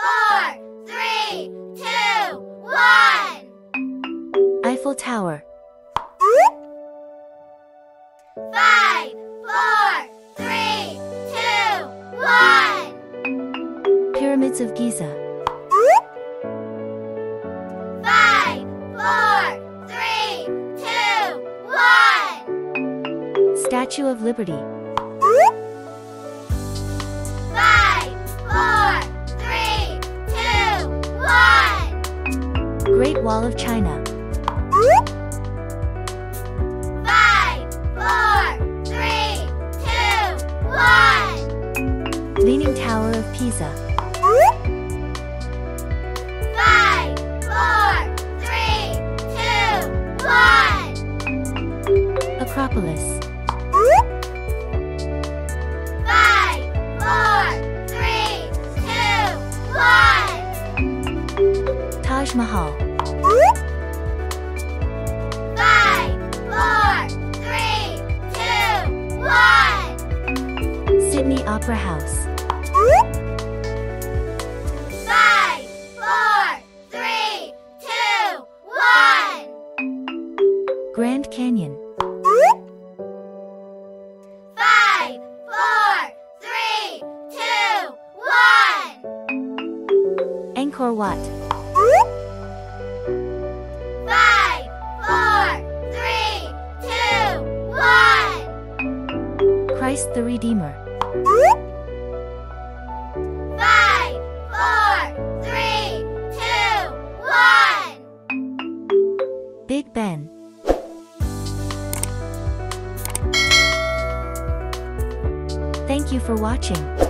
four, three, two, one. Eiffel Tower. Five, four, three, two, one. Pyramids of Giza. Five, four, three, two, one. Statue of Liberty. Great Wall of China. Five, four, three, two, one. Leaning Tower of Pisa. Five, four, three, two, one. Acropolis. Five, four, three, two, one. Taj Mahal. Sydney Opera House. Five, four, three, two, one. Grand Canyon. Five, four, three, two, one. Angkor Wat. Five, four, three, two, one. Christ the Redeemer. Big Ben. Thank you for watching.